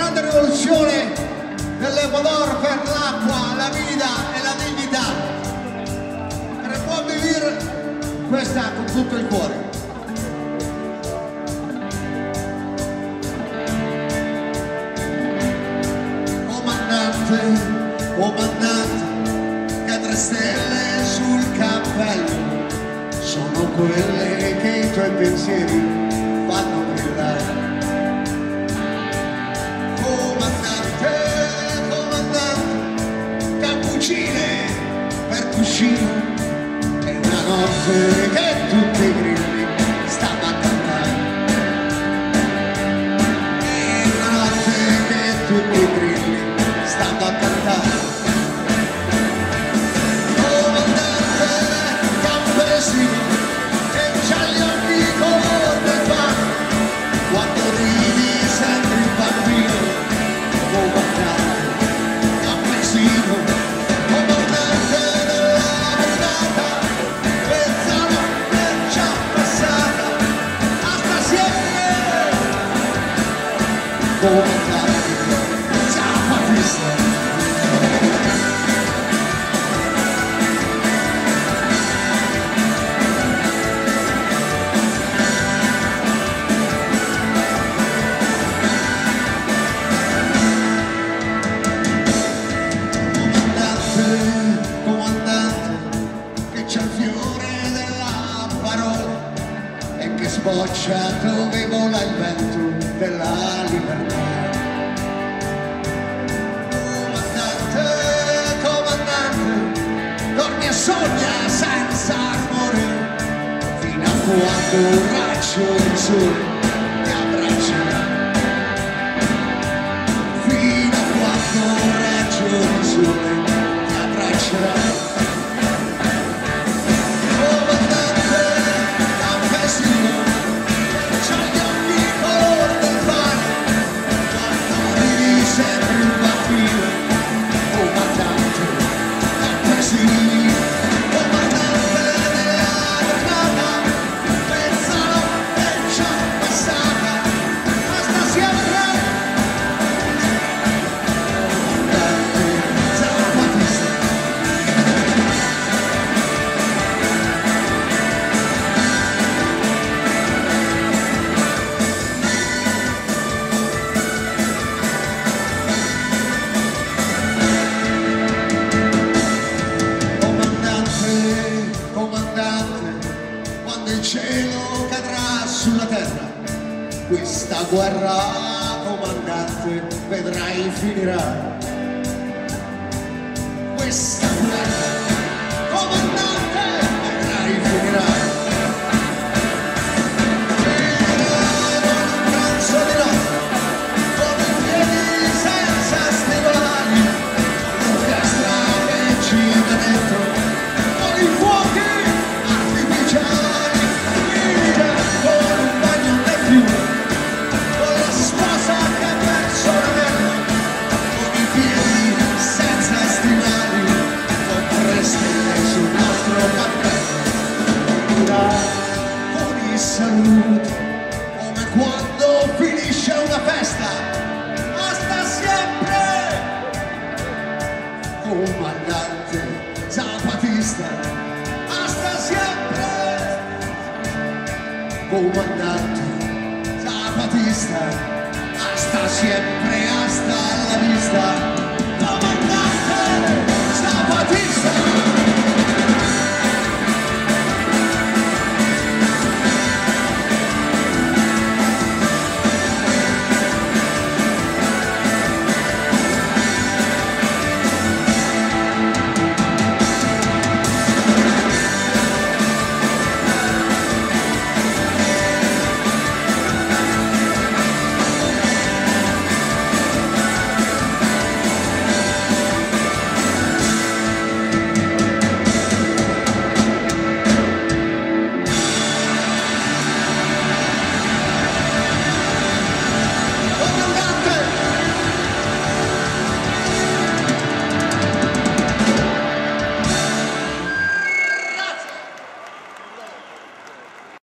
grande rivoluzione dell'Ecuador per l'acqua, la vita e la dignità. Per può vivere questa con tutto il cuore. Comandante, comandante, che tre stelle sul cappello sono quelle che i tuoi pensieri and I don't going sboccia dove vola il vento della libertà. Comandante comandante dormi e sogna senza armoria fino a quando un il in questa guerra comandante vedrai finirà. Questa guerra comandante zapatista. Hasta siempre, comandante zapatista. Hasta siempre, hasta la vista.